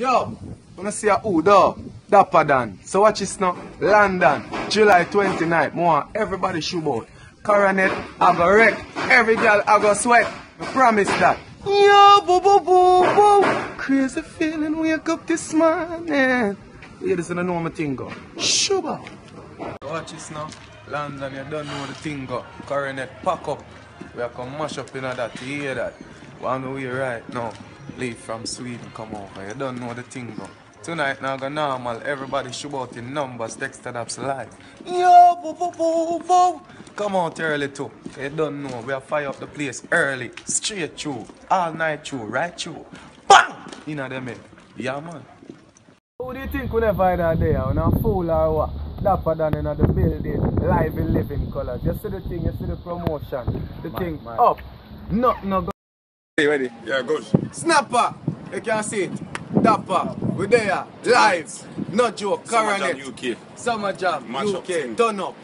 Yo, wanna see a who though? Dapper Dan. So watch this now. London, July 29th. More everybody shoot out. Coronet, I go wreck. Every girl I go sweat. I promise that. Yo, boo boo boo boo. Crazy feeling, wake up this morning. Yeah, this is the normal thing go. Sugar. Watch this now. London, you don't know the thing go. Coronet, pack up. We are come mash up in that. You hear that? One way right now. Leave from Sweden, come over. You don't know the thing go. Tonight now go normal. Everybody shoot out in numbers. Dexta Daps live. Yo, boo boo boo boo. Come out early too. You don't know. We are fire up the place early. Straight through. All night through. Right through. Bang! You know them head. Yeah man. Who do you think we never find that day? On a fool or what? Dapper than in the building, live in living colors. You see the thing, you see the promotion, the thing up. Nothing no Hey, ready? Yeah, good. Snapper, you can see it. Dapper, we there, live. No joke, Summer coronet. Jam UK. Summer Jam, up UK, thing. turn up.